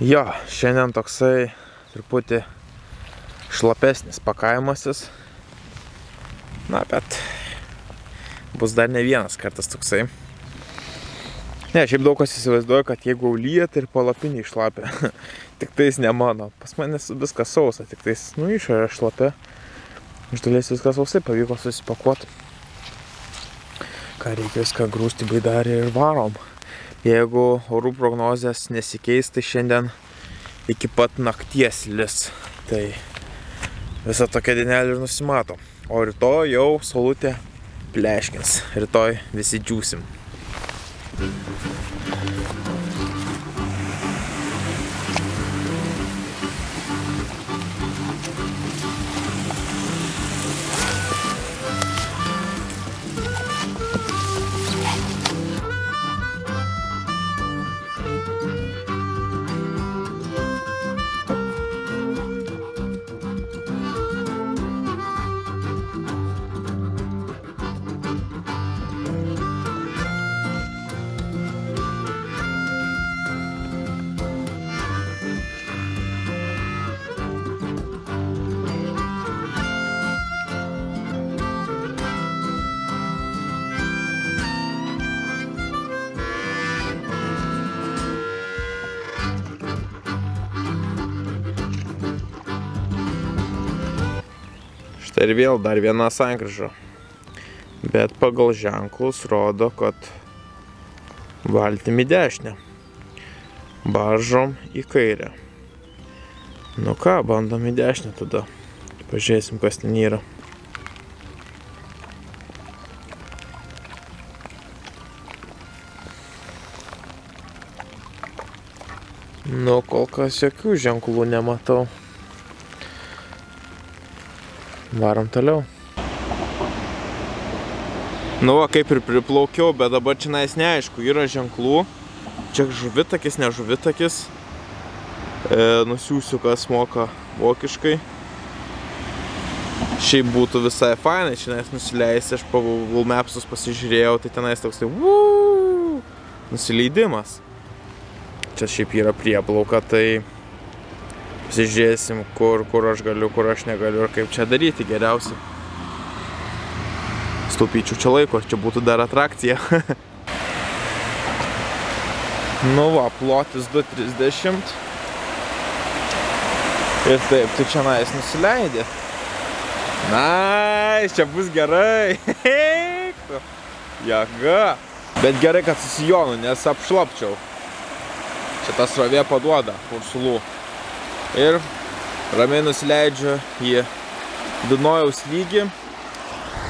Jo, šiandien toksai truputį šlapesnis pakavimasis. Na, bet bus dar ne vienas kartas toksai. Ne, šiaip daug kas įsivaizduoja, kad jeigu lyja, tai ir palapinį išlapia. tik tais ne mano. Pas manęs viskas sausa, tik tais, nu, išorė šlapia. Iš dalies viskas sausai pavyko susipakuoti. Ką reikia viską grūsti baidarį ir varom. Jeigu orų prognozijas nesikeis, tai šiandien iki pat nakties lis. Tai visa tokia dienelė ir nusimato. O rytoj jau saulutė pleškins. Rytoj visi džiūsim. Ir vėl dar viena sankryža. Bet pagal ženklus rodo, kad valtim į dešinę. Baržom į kairę. Nu ką, bandom į dešinę tada. Pažiūrėsim, kas ten yra. Nu, kol kas jokių ženklų nematau. Varom toliau. Nu, va, kaip ir priplaukiau, bet dabar čia nais neaišku, yra ženklų. Čia žuvitakis, ne žuvitakis. E, nusiųsiu, kas moka vokiškai. Šiaip būtų visai fainai, čia nais nusileisti, aš po Google Mapsus pasižiūrėjau, tai tenais toks tai nusileidimas. Čia šiaip yra prieplauka, tai pasižiūrėsim, kur, kur aš galiu, kur aš negaliu ir kaip čia daryti geriausiai. Staupyčiau čia laiko, čia būtų dar atrakcija. nu va, plotis 2.30. Ir taip, tu čia nais nusileidė. Nais, čia bus gerai. Jaga. Bet gerai, kad susijonu, nes apšlapčiau. Čia tas rovė paduoda ursulų ir ramiai nusileidžiu į Dunojaus lygį.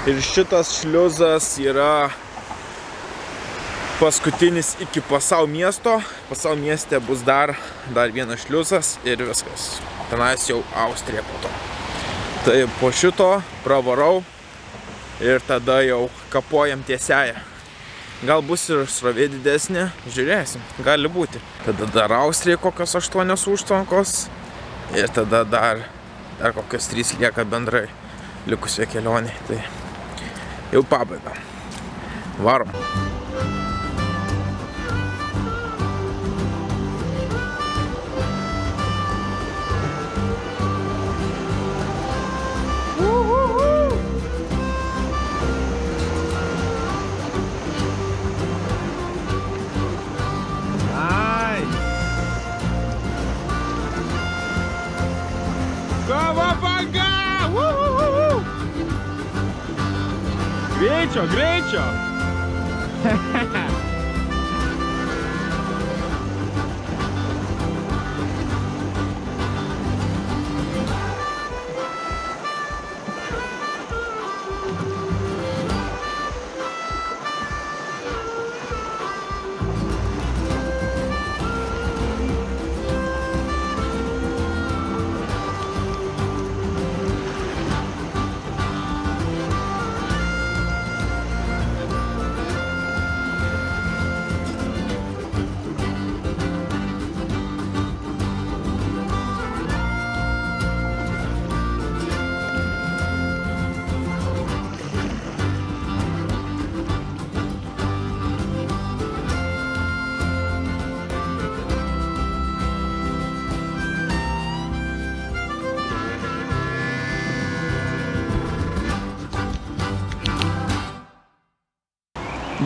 Ir šitas šliuzas yra paskutinis iki Pasau miesto. Pasau mieste bus dar, dar vienas šliuzas ir viskas. Tenais jau Austrija po to. Tai po šito pravarau ir tada jau kapuojam tiesiają. Gal bus ir srovė didesnė, žiūrėsim, gali būti. Tada dar Austrija kokios aštuonios užtvankos, ir tada dar, dar kokios trys lieka bendrai likusioje kelionėje. Tai jau pabaiga. Varom. Greičio, greičio.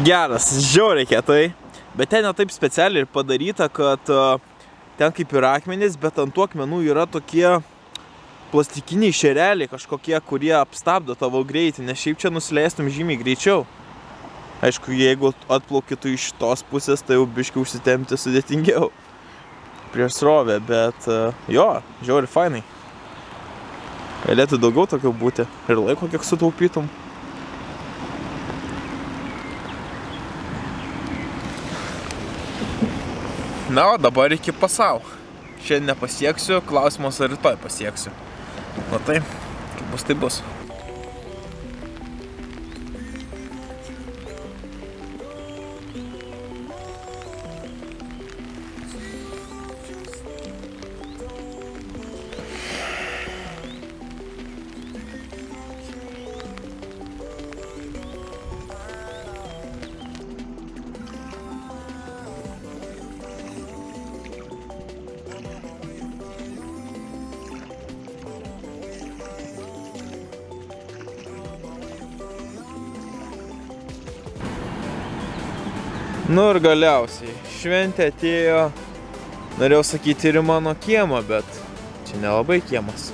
Geras, žiauriai kietai. Bet ten ne taip specialiai ir padaryta, kad uh, ten kaip ir akmenys, bet ant tų akmenų yra tokie plastikiniai šereliai kažkokie, kurie apstabdo tavo greitį, nes šiaip čia nusileistum žymiai greičiau. Aišku, jeigu atplaukytų iš tos pusės, tai jau biškiai užsitemti sudėtingiau prieš srovę, bet uh, jo, žiauri fainai. Galėtų daugiau tokių būti ir laiko kiek sutaupytum. Na, o dabar iki pasau. Šiandien nepasieksiu, klausimas ar rytoj pasieksiu. Na tai, kaip bus, tai bus. Nu ir galiausiai, šventė atėjo, norėjau sakyti ir į mano kiemą, bet čia nelabai kiemas.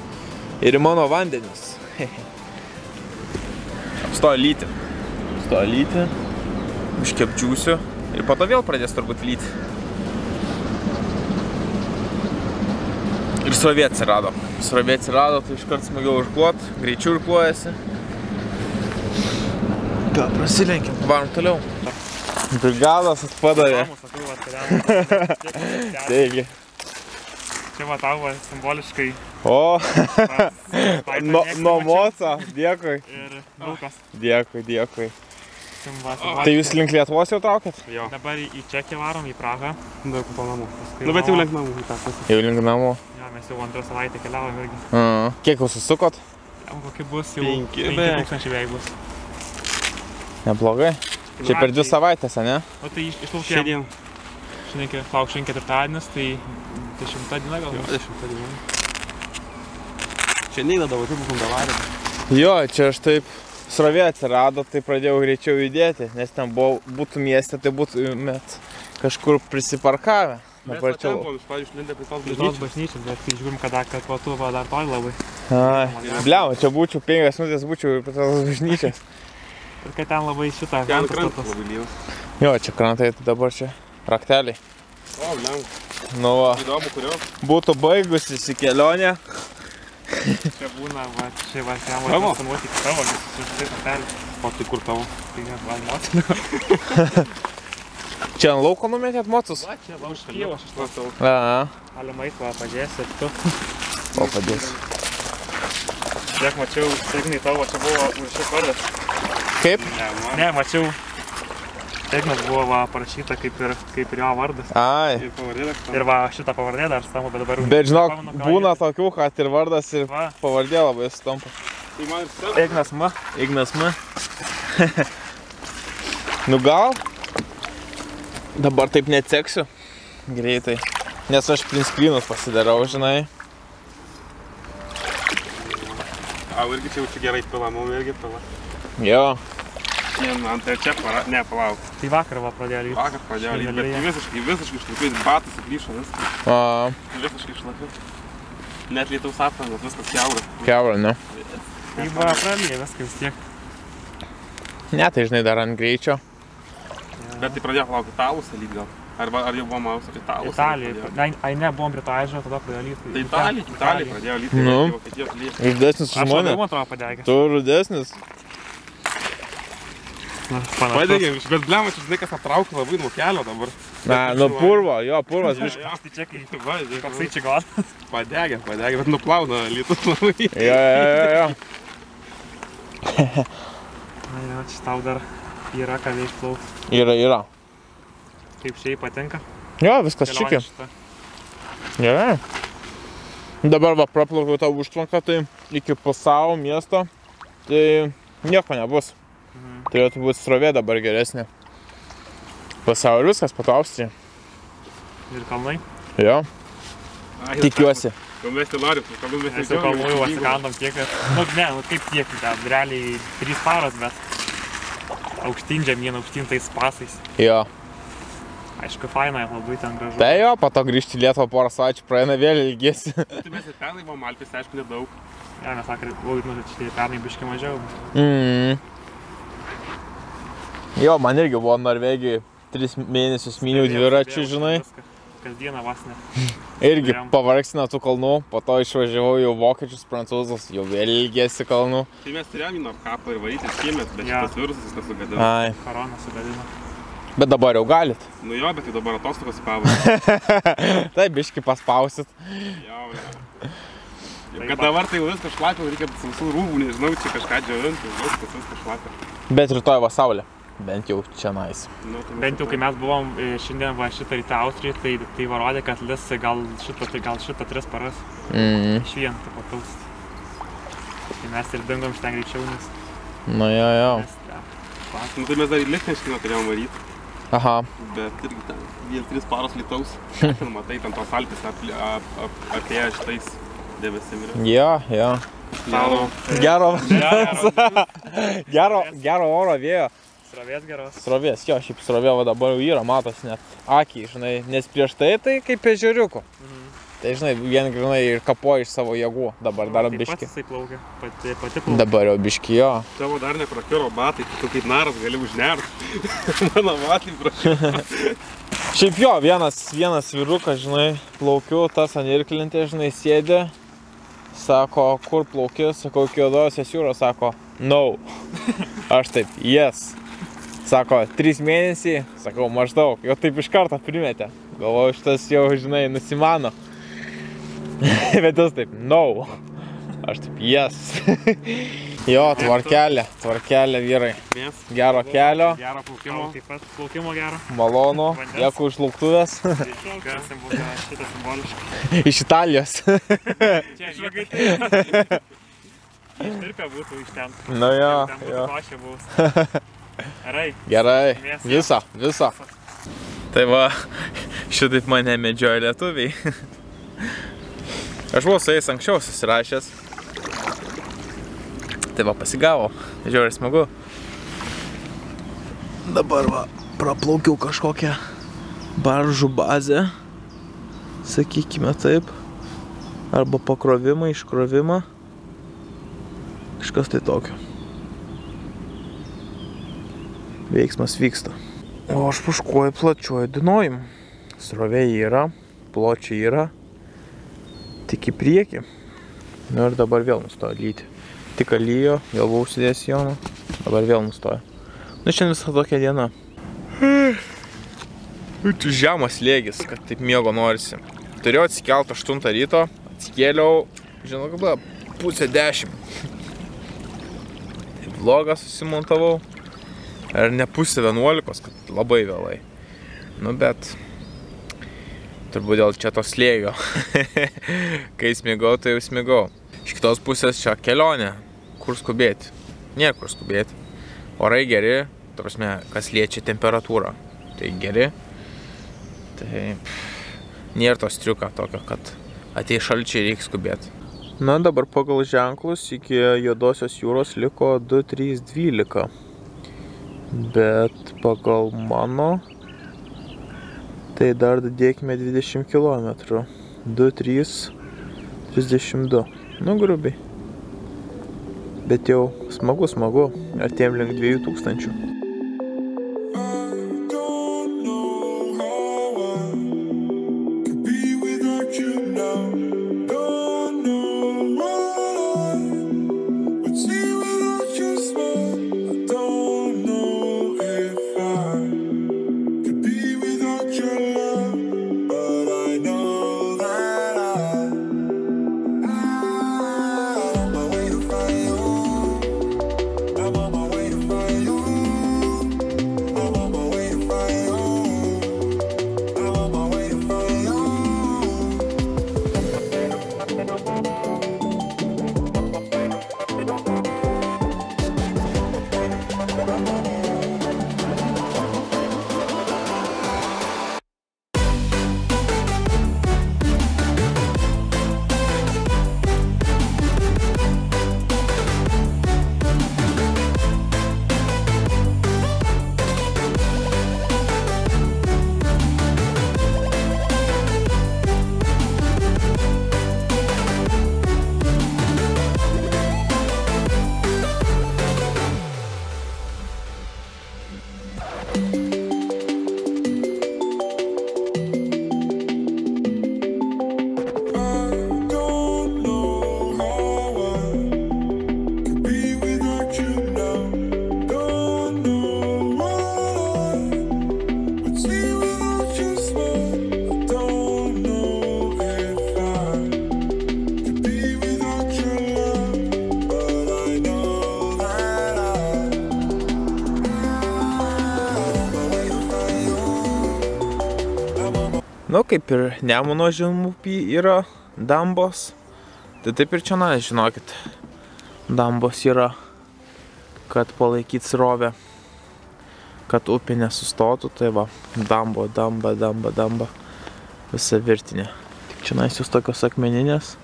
Ir į mano vandenis. Stoja lyti. Stoja lyti. Iškepdžiūsiu. Ir po to vėl pradės turbūt lyti. Ir srovė atsirado. Srovė atsirado, tai iškart smagiau irkluot, greičiau irkluojasi. Gal prasilenkiam, varom toliau. Brigados padavė. Taigi. Čia va tau va, simboliškai O, tas nuo nuo, nuo moco, dėkui. Ir vilkas. Dėkui, dėkui. Tai jūs link Lietuvos jau traukėt? Jo. Dabar į Čekiją varom, į Prahą. Daug po namų. Nu, bet jau link namų į tą pusę. Jau link namų. Jo, mes jau antrą savaitę keliavom irgi. Kiek jūs susukot? Jau kokie bus, jau Penki 5 beveik. tūkstančiai beveik bus. Neblogai. Čia per dvi savaitės, ne? O tai iš- išplaukėm. Šiandien. Šiandien lauk šiandien ketvirtadienis, tai 10 diena gal. Jo. 10 dienų. Čia neįdavo, taip buvom davarę. Jo, čia aš taip srovė atsirado, tai pradėjau greičiau judėti, nes ten buvo, būtų mieste, tai būtumėt kažkur prisiparkavę. Dabar čia... buvom iš pradžių išlindę prie tos bažnyčios. bažnyčios, bet kai žiūrim, kada, kad po tu va dar toli labai. Ai, bliau, čia būčiau penkias minutės, būčiau prie tos bažnyčios. Ir kad ten labai šitą. Ten krantas tas- labai lyvas. Jo, čia krantai, tai dabar čia rakteliai. O, lem. Nu, va, Įdomu, kurio. būtų baigusis į kelionę. Čia būna, va, čia va, ten va, Tavo? pasanuoti tavo, su šitais ratelės. O tai kur tavo? Tai ne, va, motina. Čia ant lauko numetėt mocus? Va, čia va, už Kijevo aš Va, tavo. A, Galima eit, va, padėsi ir tu. o padės. Kiek mačiau, Signai tavo čia buvo užrašytas vardas. Kaip? Ne, mačiau. Signas buvo va, parašyta kaip ir, kaip ir jo vardas. Ai. Ir pavardė Ir va, šitą pavardė dar stambu, bet dabar... Bet žinok, nepamenu, ką būna jie- tokių, kad ir vardas, ir Va, pavardė labai sutampa. Tai man ir sen. Ignas M. Ignas M. nu gal? Dabar taip neatseksiu. Greitai. Nes aš prinskrynus pasidarau, žinai. A, irgi čia jau čia gerai pila, mum irgi pila. Jo. Ne, man tai čia para... Ne, palauk. Tai vakar va pradėjo lyti. Vakar pradėjo lyti, bet visiškai, visiškai šlapiai. Batas įplyšo viskas. A, Visiškai šlapiai. Net lietaus aprangas, viskas keura. keura, ne? Tai va, pralyja viską vis tiek. Ne, tai žinai, dar ant greičio. Bet tai pradėjo laukti italus lyg gal. Arba ar jau buvo maus italus? Italijai. Ne, ai ne, buvom prie to ežero, tada pradėjo lyti. Tai Italija, Italija pradėjo lyti. Nu. Rudesnis už Aš labiau, man atrodo, padegęs. Tu rudesnis. Panašus. Padegė, bet blema, čia žinai, kas atraukia labai nuo kelio dabar. Na, nuo purvo, jo, purvas biškai. Tai čia kai... Va, Koksai čia gal? Padegė, padegė, bet nuplauna lytus labai. Jo, jo, jo, jo. Ai, jo, čia tau dar yra ką išplaukti. Yra, yra. Kaip šiaip patinka. Jo, viskas čiki. Gerai. Dabar va praplaukiau tą užtvanką, tai iki pusau miesto, tai nieko nebus. Mhm. Turėtų būti srovė dabar geresnė. Pusau ir viskas, po to Austrija. Ir kalnai. Jo, tikiuosi. Norim, gal mes Mes jau kalnų jau atsikandom tiek, kad... Nu, ne, nu kaip tiek, ten realiai 3 paros, bet aukštyn žemyn, aukštyn tais pasais. Jo. Aišku, faina, labai ten gražu. Tai jo, po to grįžti į Lietuvą porą savaičių, praeina vėl ilgėsi. Tai mes ir pernai buvom Alpėse, aišku, nedaug. Ja, mes vakar, oi, nu, čia pernai biški mažiau. Mm. Jo, man irgi buvo Norvegijai 3 mėnesius myniau dviračių, žinai. Viską. Kasdieną vos ne. Irgi pavargsina tų kalnų, po to išvažiavau jau vokiečius, prancūzus, jau vėl ilgėsi kalnų. Tai mes turėjom į Norkapą ir varyti skėmės, bet Jo. šitas virusas jis nesugadino. Ai. Korona sugadino. Bet dabar jau galit. Nu jo, bet tai dabar atostogos pavadė. Taip, biški paspausit. Jau, ne. Tai Kad dabar tai jau viskas šlapia, reikia sausų rūbų, nežinau, čia kažką džiovinti, viskas, viskas šlapia. Bet rytoj va saulė. Bent jau čia nais. Nu, tai Bent jau kai mes buvom e, šiandien va šitą rytą Austrijoje, tai, tai parodė, kad lis gal šitą, tai gal šitą tris paras Mm. iš vien, tai pataus. Tai mes ir dingom iš ten greičiau, nes... Nu jo, jo. nes ten, Nu, tai mes dar į Lichtenšteiną turėjom varyti, Aha. bet irgi ten vėl tris paros lietaus. Ten matai, ten tos Alpės apli- ap, ap, apie šitais debesim. Jo, jo. Gero, Gero. gero, gero oro vėjo. Srovės geros. Srovės, jo, šiaip srovė va dabar jau yra, matos net akiai, žinai, nes prieš tai tai kaip ežeriuko. Mhm. Tai žinai, vien grinai ir kapoja iš savo jėgų, dabar dar Taip pat biški. jisai plaukia, pati, pati plaukia. Dabar jau biški jo. Tavo dar neprakiro batai, tu kaip naras gali užnert. Mano batai prakiro. Šiaip jo, vienas, vienas vyrukas, žinai, plaukiu, tas ant irklintės, žinai, sėdi. Sako, kur plauki, sakau, iki juodosios jūros, sako, no. Aš taip, yes. Sako, trys mėnesiai, sakau, maždaug, jau taip iš karto primetė. Galvoju, šitas jau, žinai, nusimano. Bet jis taip, no. Aš taip, yes. jo, tvarkelė, tvarkelė vyrai. Gero kelio, Gero plaukimo. Taip pat plaukimo gero. malonu, dėkui už lauktuvės. Iš Italijos. Čia žinai. Ištirpę būtų iš ten. Nu jo, Ten būtų jo. košė buvus. Gerai. Gerai, Mėsą. visą, visą. Tai va, šitaip mane medžioja lietuviai. Aš buvau su jais anksčiau susirašęs. Tai va, pasigavo. Žiūrėjau, smagu. Dabar va, praplaukiau kažkokią baržų bazę. Sakykime taip. Arba pakrovimą, iškrovimą. Kažkas tai tokio. Veiksmas vyksta. O aš puškuoju plačiuoju dinojim. Srovė yra, pločiai yra. Tik į priekį. Nu ir dabar vėl nustojo lyti. Tik lyjo, vėl buvau užsidėjęs joną. Dabar vėl nustojo. Nu šiandien visą tokia diena. Tu žemas lėgis, kad taip miego norisi. Turėjau atsikelt 8 ryto, atsikėliau, žinau, kad buvo pusė 10. Tai vlogą susimontavau. Ar ne pusė 11, kad labai vėlai. Nu bet turbūt dėl čia to slėgio. Kai smigau, tai jau smigau. Iš kitos pusės čia kelionė. Kur skubėti? Niekur skubėti. Orai geri, ta prasme, kas liečia temperatūrą. Tai geri. Tai nėra to striuka tokio, kad atei šalčiai reikia skubėti. Na dabar pagal ženklus iki Juodosios jūros liko 2-3-12. Bet pagal mano tai dar dėkime 20 km. 2, 3, 32. Nu, grubiai. Bet jau smagu, smagu. Artėjom link 2000. Kaip ir Nemuno žemupy yra dambos, tai taip ir čia, na, žinokit, dambos yra, kad palaikyt srovę, kad upė nesustotų, tai va, dambo, damba, damba, damba, visa virtinė. Tik čia nais jūs tokios akmeninės,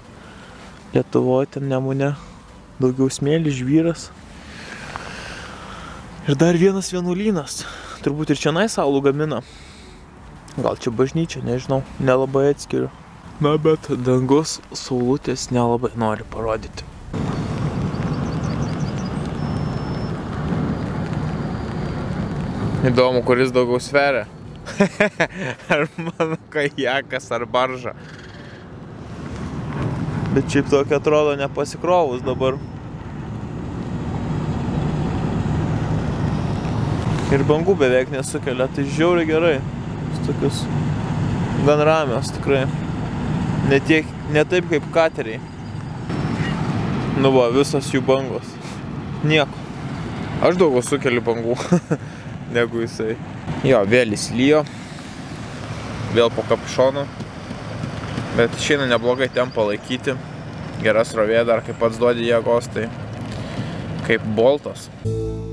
Lietuvoje ten Nemune, daugiau smėlis, žvyras. Ir dar vienas vienuolynas, turbūt ir čia nais saulų gamina. Gal čia bažnyčia, nežinau, nelabai atskiriu. Na, bet dangus saulutės nelabai nori parodyti. Įdomu, kuris daugiau sveria. ar mano kajakas, ar barža. Bet šiaip tokia atrodo nepasikrovus dabar. Ir bangų beveik nesukelia, tai žiauriai gerai. Tokius gan ramios tikrai. Ne, tiek, ne taip kaip kateriai. Nu va, visos jų bangos. Nieko. Aš daugiau sukeliu bangų negu jisai. Jo, vėl įslyjo. Vėl po kapišonu. Bet išeina neblogai ten palaikyti. Geras rovė dar kaip pats duodi jėgos, tai kaip boltas. Na,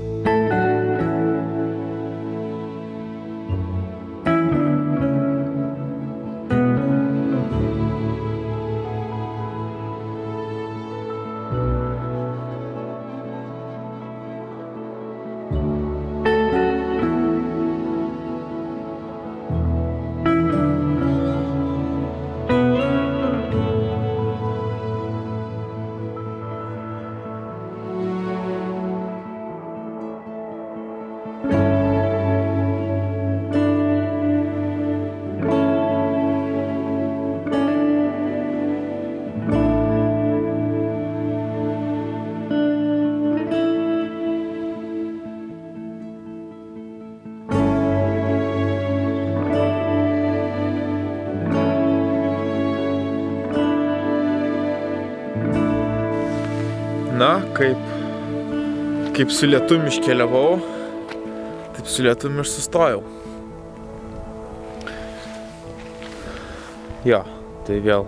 kaip su lietum iškeliavau, taip su lietum ir sustojau. Jo, tai vėl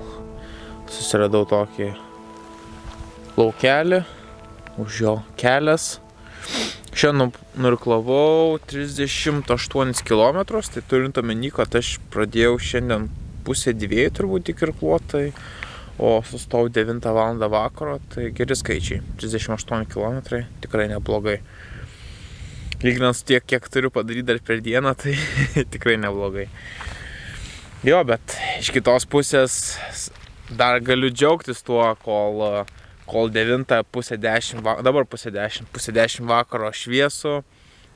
susiradau tokį laukelį, už jo kelias. Šiandien nurklavau 38 km, tai turint omeny, kad aš pradėjau šiandien pusę dviejų turbūt tik irkluotai, o sustojau 9 val. vakaro, tai geri skaičiai. 38 km tikrai neblogai. Lyginant su tiek, kiek turiu padaryti dar per dieną, tai tikrai neblogai. Jo, bet iš kitos pusės dar galiu džiaugtis tuo, kol, kol 9, pusė 10, va- dabar pusė 10, pusė 10 vakaro šviesu,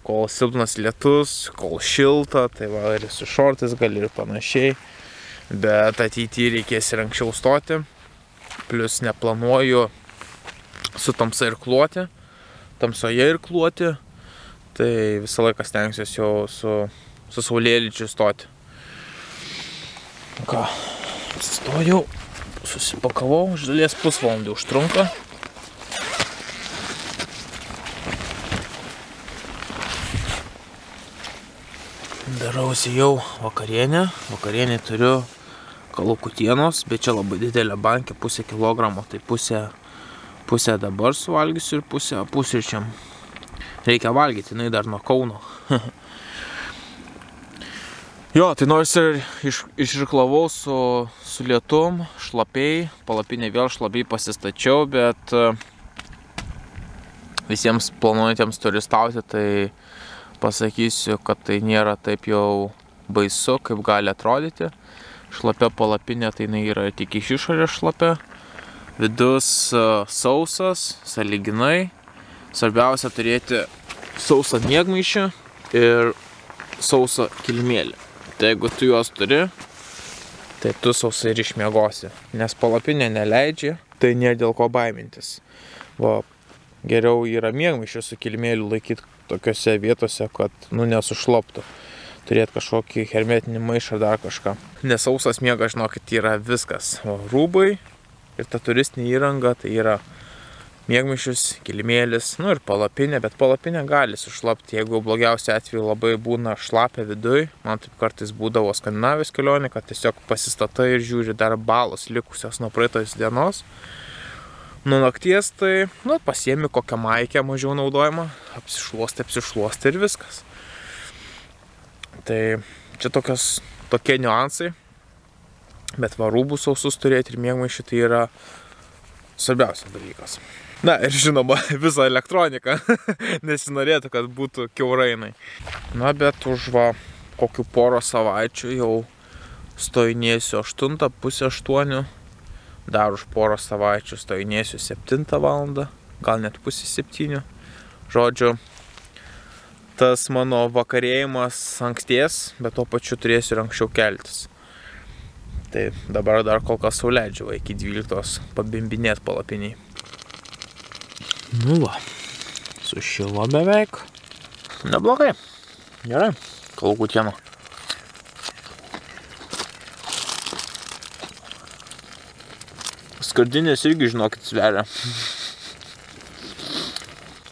kol silpnas lietus, kol šilta, tai va ir su šortais gali ir panašiai. Bet ateityje reikės ir anksčiau stoti. Plus neplanuoju su tamsa ir kluoti, tamsoje ir kluoti. Tai visą laiką stengsiuosi jau su, su saulėlyčiu stoti. Ką, apsistojau, susipakavau, iš dalies pusvalandį užtrunka. Darausi jau vakarienę. Vakarienį turiu kalukutienos, bet čia labai didelė bankė, pusė kilogramo, tai pusė, pusė dabar suvalgysiu ir pusę pusryčiam. Reikia valgyti, jinai dar nuo Kauno. jo, tai nors ir iš, iširklavau su, su lietum, šlapiai, palapinė vėl šlapiai pasistačiau, bet e, visiems planuojantiems turistauti, tai pasakysiu, kad tai nėra taip jau baisu, kaip gali atrodyti. Šlapia palapinė tai jinai yra tik iš išorės šlapia. Vidus e, sausas, saliginai. Svarbiausia turėti sausą miegmaišį, ir sausą kilimėlį. Tai jeigu tu juos turi, tai tu sausai ir išmiegosi. Nes palapinė neleidžia, tai nėra dėl ko baimintis. Va, geriau yra miegmaišį su kilimėliu laikyti tokiose vietose, kad nu nesušloptų. Turėti kažkokį hermetinį maišą ar dar kažką. Nesausas miegas, žinokit, yra viskas. O rūbai ir ta turistinė įranga, tai yra miegmaišis, kilimėlis, nu ir palapinė, bet palapinė gali sušlapti, jeigu blogiausia atveju labai būna šlapia viduj, man taip kartais būdavo Skandinavijos kelionė, kad tiesiog pasistatai ir žiūri dar balos likusios nuo praeitos dienos. Nuo nakties tai, nu, pasiemi kokią maikę mažiau naudojimą, apsišluosti, apsišluosti ir viskas. Tai čia tokios, tokie niuansai, bet va rūbų sausus turėti ir mėgmaišį tai yra svarbiausias dalykas. Na ir žinoma, visą elektroniką, nesinorėtų, kad būtų keurainai. Na bet už va kokių poro savaičių jau stojinėsiu 8, pusę 8, dar už porą savaičių stojinėsiu 7 val. gal net pusę 7. Žodžiu, tas mano vakarėjimas ankstės, bet tuo pačiu turėsiu ir anksčiau keltis. Tai dabar dar kol kas sauliaidžiu va iki 12 pabimbinėt palapiniai. Nu va, sušilo beveik. Neblogai. Gerai. Kalkutiena. Skardinės irgi, žinokit, sveria.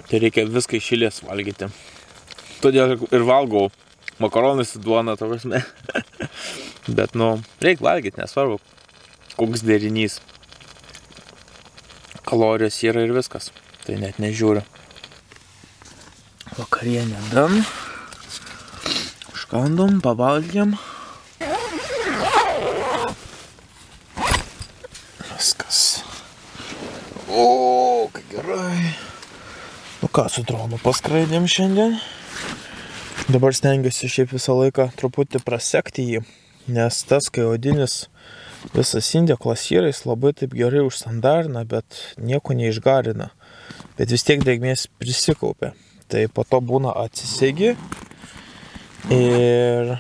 Tai reikia viską išėlės valgyti. Todėl ir valgau makaronai su duona, to prasme. Bet, nu, reikia valgyti, nesvarbu, koks derinys. Kalorijos yra ir viskas. Tai net nežiūriu. Vakarienė dan. Užkandom, pavalgėm. Viskas. O, kaip gerai. Nu ką, su dronu paskraidėm šiandien. Dabar stengiuosi šiaip visą laiką truputį prasekti jį, nes tas, kai odinis visas indėklas yra, jis labai taip gerai užsandarina, bet nieko neišgarina. Bet vis tiek drėgmės prisikaupia. Tai po to būna atsisegi ir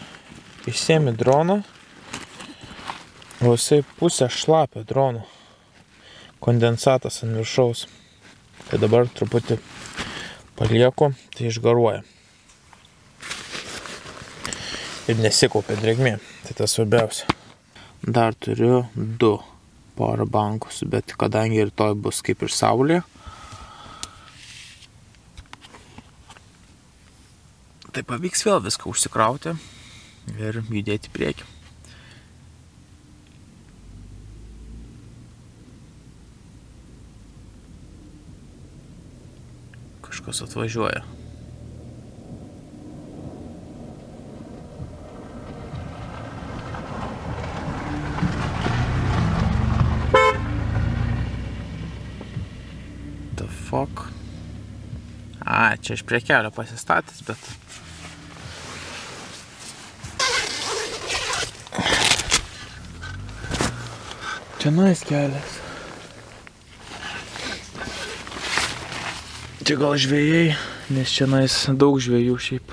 išsiemi droną, o jisai pusę šlapia drono. Kondensatas ant viršaus. Tai dabar truputį palieku, tai išgaruoja ir nesikaupia drėgmė. Tai tas svarbiausia. Dar turiu du porą bankus, bet kadangi rytoj bus kaip ir saulė, tai pavyks vėl viską užsikrauti ir judėti priekį. Kažkas atvažiuoja. The fuck? A, čia iš prie kelio pasistatęs, bet... Čia nais kelias. Čia gal žvėjai, nes čia nais daug žvėjų šiaip.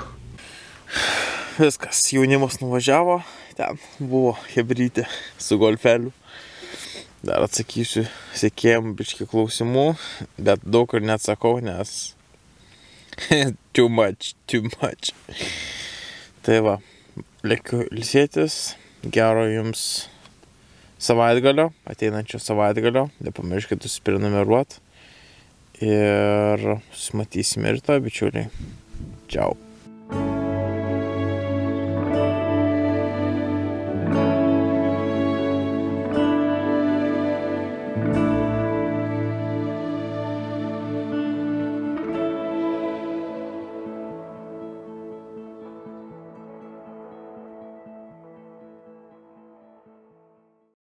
Viskas, jaunimas nuvažiavo, ten buvo hebrytė su golfeliu. Dar atsakysiu sekėjim biški klausimų, bet daug ir neatsakau, nes too much, too much. Tai va, lėkiu ilsėtis, gero jums savaitgalio, ateinančio savaitgalio, nepamirškit susiprenumeruot ir susimatysime rytoj, bičiuliai. Čiau.